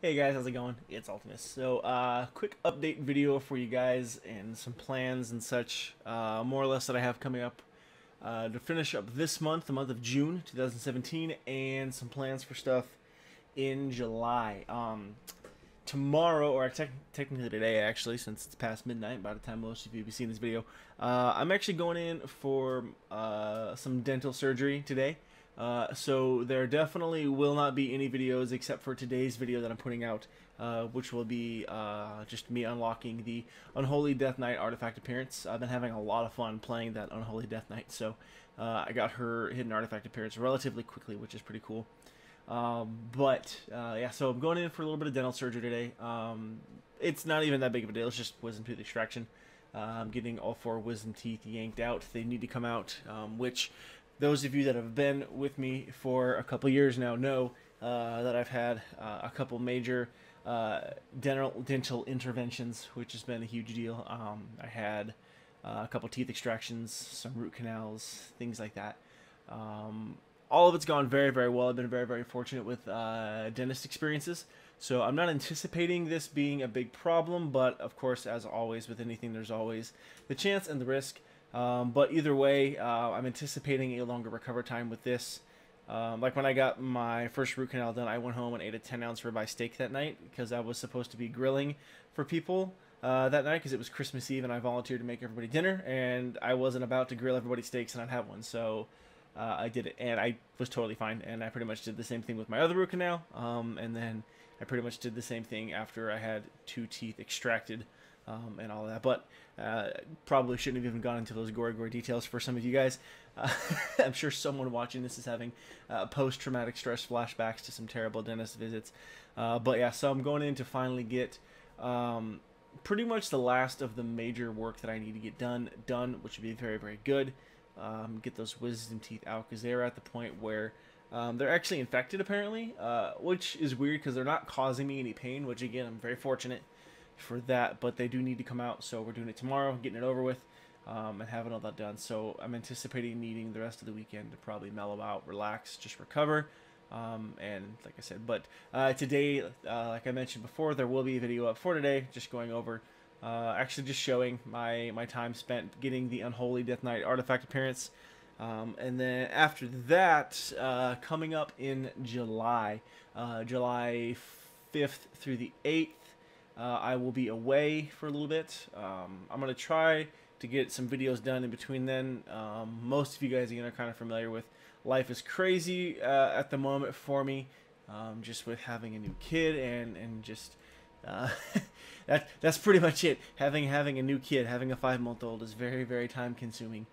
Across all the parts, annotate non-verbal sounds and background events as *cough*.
Hey guys, how's it going? It's Ultimus. So, uh, quick update video for you guys and some plans and such, uh, more or less that I have coming up uh, to finish up this month, the month of June 2017, and some plans for stuff in July. Um, tomorrow, or te technically today actually, since it's past midnight by the time most of you be seeing this video, uh, I'm actually going in for uh, some dental surgery today. Uh, so there definitely will not be any videos except for today's video that I'm putting out, uh, which will be uh, just me unlocking the Unholy Death Knight artifact appearance. I've been having a lot of fun playing that Unholy Death Knight, so uh, I got her hidden artifact appearance relatively quickly, which is pretty cool. Um, but uh, yeah, so I'm going in for a little bit of dental surgery today. Um, it's not even that big of a deal. It's just wisdom tooth extraction. I'm getting all four wisdom teeth yanked out. They need to come out, um, which those of you that have been with me for a couple years now know uh, that I've had uh, a couple major uh, dental dental interventions, which has been a huge deal. Um, I had uh, a couple teeth extractions, some root canals, things like that. Um, all of it's gone very, very well. I've been very, very fortunate with uh, dentist experiences. So I'm not anticipating this being a big problem, but of course, as always with anything, there's always the chance and the risk. Um, but either way, uh, I'm anticipating a longer recover time with this. Um, like when I got my first root canal done, I went home and ate a 10 ounce ribeye steak that night because I was supposed to be grilling for people uh, that night because it was Christmas Eve and I volunteered to make everybody dinner and I wasn't about to grill everybody steaks and I'd have one. So uh, I did it and I was totally fine. And I pretty much did the same thing with my other root canal. Um, and then I pretty much did the same thing after I had two teeth extracted um, and all that. But uh, probably shouldn't have even gone into those gory, gory details for some of you guys. Uh, *laughs* I'm sure someone watching this is having uh, post-traumatic stress flashbacks to some terrible dentist visits. Uh, but yeah, so I'm going in to finally get um, pretty much the last of the major work that I need to get done, done, which would be very, very good. Um, get those wisdom teeth out because they're at the point where um, they're actually infected apparently, uh, which is weird because they're not causing me any pain, which again, I'm very fortunate for that, but they do need to come out, so we're doing it tomorrow, getting it over with, um, and having all that done. So I'm anticipating needing the rest of the weekend to probably mellow out, relax, just recover, um, and like I said, but uh, today, uh, like I mentioned before, there will be a video up for today, just going over, uh, actually just showing my, my time spent getting the Unholy Death Knight artifact appearance, um, and then after that, uh, coming up in July, uh, July 5th through the 8th, uh, I will be away for a little bit. Um, I'm going to try to get some videos done in between then. Um, most of you guys again are kind of familiar with life is crazy uh, at the moment for me, um, just with having a new kid and and just uh, *laughs* that that's pretty much it. Having having a new kid, having a five month old is very very time consuming.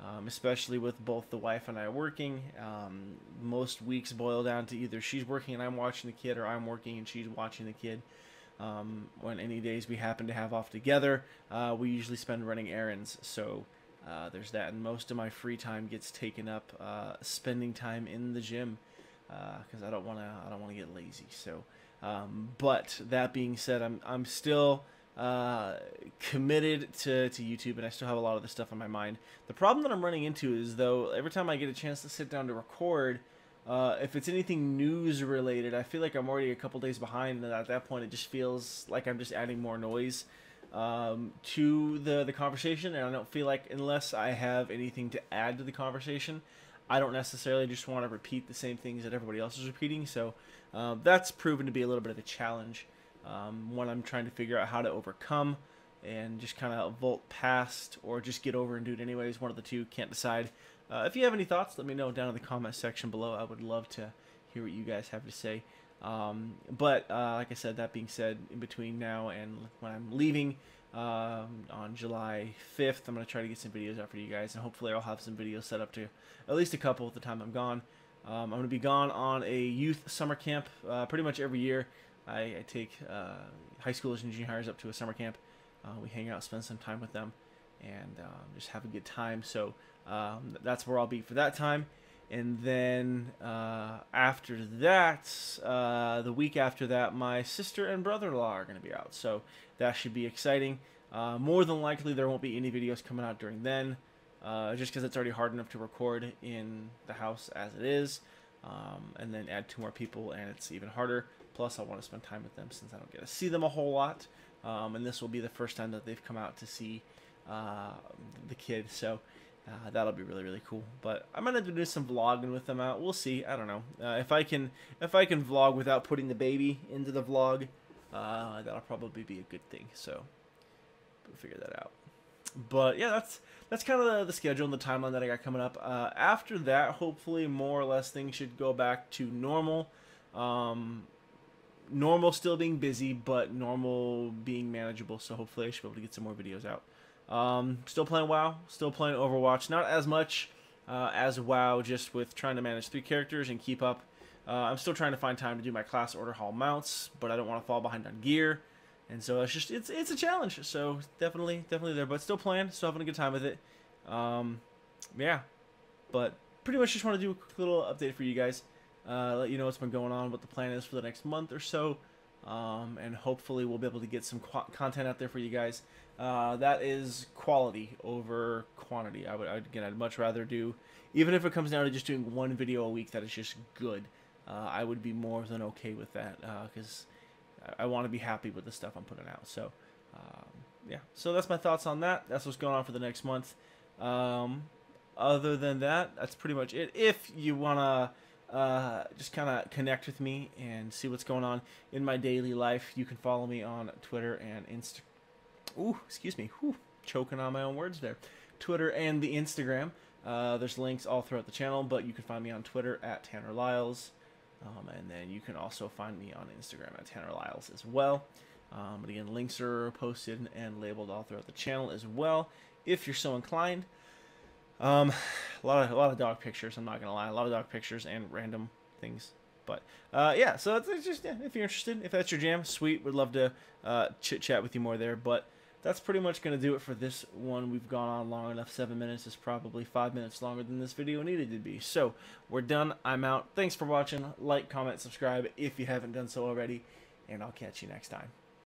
Um, especially with both the wife and I working. Um, most weeks boil down to either she's working and I'm watching the kid, or I'm working and she's watching the kid. Um, when any days we happen to have off together, uh, we usually spend running errands. So uh, there's that, and most of my free time gets taken up uh, spending time in the gym because uh, I don't want to. I don't want to get lazy. So, um, but that being said, I'm I'm still uh, committed to, to YouTube and I still have a lot of this stuff on my mind. The problem that I'm running into is though every time I get a chance to sit down to record, uh, if it's anything news related, I feel like I'm already a couple days behind, and at that point, it just feels like I'm just adding more noise um, to the the conversation, and I don't feel like unless I have anything to add to the conversation, I don't necessarily just want to repeat the same things that everybody else is repeating. So uh, that's proven to be a little bit of a challenge. Um, one I'm trying to figure out how to overcome and just kind of vault past or just get over and do it anyways. One of the two, can't decide. Uh, if you have any thoughts, let me know down in the comment section below. I would love to hear what you guys have to say. Um, but uh, like I said, that being said, in between now and when I'm leaving um, on July 5th, I'm going to try to get some videos out for you guys, and hopefully I'll have some videos set up to at least a couple at the time I'm gone. Um, I'm going to be gone on a youth summer camp uh, pretty much every year. I, I take uh, high schoolers and junior hires up to a summer camp. Uh, we hang out, spend some time with them, and um, just have a good time. So um, that's where I'll be for that time. And then uh, after that, uh, the week after that, my sister and brother-in-law are going to be out. So that should be exciting. Uh, more than likely, there won't be any videos coming out during then, uh, just because it's already hard enough to record in the house as it is. Um, and then add two more people, and it's even harder. Plus, I want to spend time with them since I don't get to see them a whole lot. Um, and this will be the first time that they've come out to see uh, the kid. So uh, that'll be really really cool. But I'm gonna do some vlogging with them out. We'll see. I don't know uh, if I can if I can vlog without putting the baby into the vlog. Uh, that'll probably be a good thing. So we'll figure that out. But yeah, that's that's kind of the, the schedule and the timeline that I got coming up. Uh, after that, hopefully, more or less things should go back to normal. Um, normal still being busy, but normal being manageable. So hopefully, I should be able to get some more videos out. Um, still playing WoW, still playing Overwatch. Not as much uh, as WoW, just with trying to manage three characters and keep up. Uh, I'm still trying to find time to do my class order hall mounts, but I don't want to fall behind on gear. And so it's just it's it's a challenge. So definitely definitely there, but still playing, still having a good time with it. Um, yeah, but pretty much just want to do a quick little update for you guys. Uh, let you know what's been going on, what the plan is for the next month or so, um, and hopefully we'll be able to get some content out there for you guys. Uh, that is quality over quantity. I would again, I'd much rather do, even if it comes down to just doing one video a week that is just good. Uh, I would be more than okay with that because uh, I, I want to be happy with the stuff I'm putting out. So, um, yeah. So that's my thoughts on that. That's what's going on for the next month. Um, other than that, that's pretty much it. If you wanna uh, just kind of connect with me and see what's going on in my daily life, you can follow me on Twitter and Insta. Ooh, excuse me. Whew, choking on my own words there. Twitter and the Instagram. Uh, there's links all throughout the channel, but you can find me on Twitter at Tanner Liles. Um, and then you can also find me on Instagram at Tanner Liles as well. Um, but again, links are posted and labeled all throughout the channel as well, if you're so inclined. Um, *sighs* a lot of a lot of dog pictures. I'm not gonna lie, a lot of dog pictures and random things. But uh, yeah, so it's, it's, just yeah, if you're interested, if that's your jam, sweet. Would love to uh, chit chat with you more there. But that's pretty much gonna do it for this one. We've gone on long enough. Seven minutes is probably five minutes longer than this video needed to be. So we're done. I'm out. Thanks for watching. Like, comment, subscribe if you haven't done so already, and I'll catch you next time.